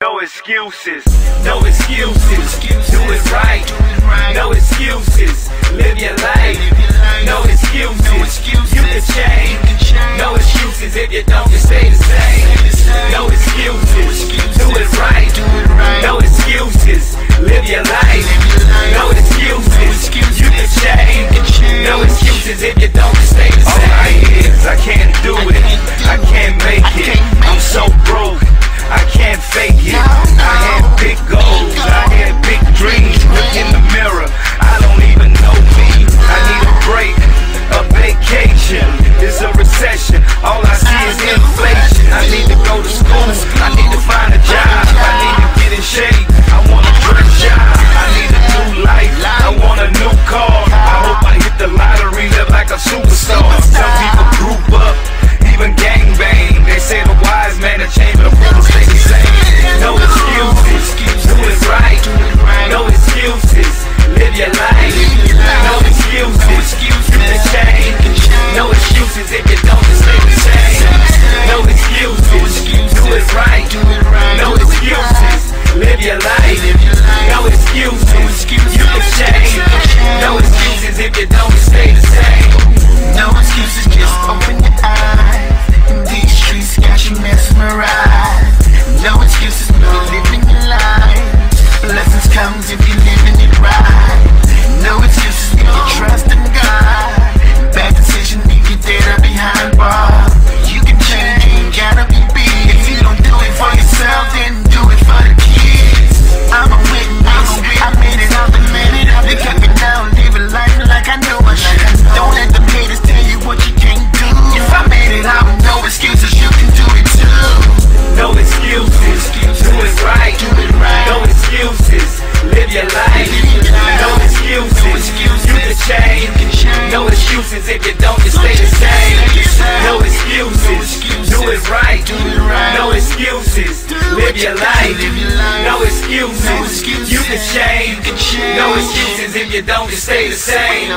No excuses, no excuses. Do it right, no excuses. Live your life, no excuses. You can change, no excuses. If you don't, you stay the same. No excuses, do it right, no excuses. Live your life, no excuses. You can change, no excuses. If you don't, excuses, live your life. No excuses, you can change. No excuses if you don't, stay the same. No excuses, do it right. No excuses, live your life. No excuses, you can change. No excuses if you don't, stay the same. No excuses, just open your eyes. No excuses, you can change. No excuses if you don't, just stay the same. No excuses, do it right. No excuses, live your life. No excuses, you can change. No excuses if you don't, just stay the same.